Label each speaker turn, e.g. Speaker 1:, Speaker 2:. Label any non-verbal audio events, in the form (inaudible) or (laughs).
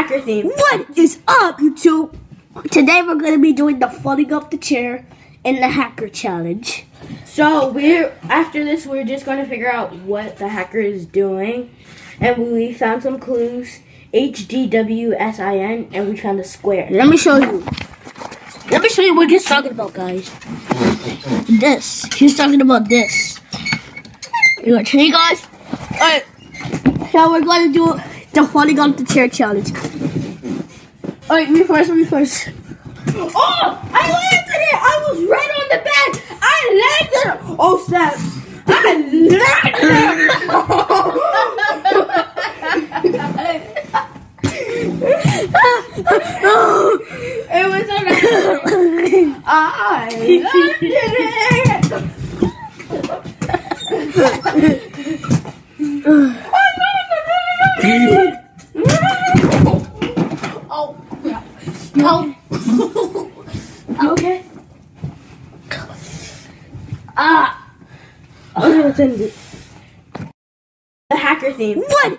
Speaker 1: hacker theme.
Speaker 2: What is up, YouTube? Today we're going to be doing the falling off the chair and the hacker challenge.
Speaker 1: So we're after this, we're just going to figure out what the hacker is doing, and we found some clues. H D W S I N, and we found a square.
Speaker 2: Let me show you. Let me show you what he's talking about, guys. This. He's talking about this. You got guys? Alright. Now we're going to do the falling off the chair challenge. Alright, me first, me first.
Speaker 1: Oh, I landed it! I was right on the bed. I landed. it! Oh snap! I landed. it. (laughs) it was accident. I landed it.
Speaker 2: No. (laughs)
Speaker 1: Okay.
Speaker 2: Ah.
Speaker 1: Okay, let's end it. The hacker theme.
Speaker 2: What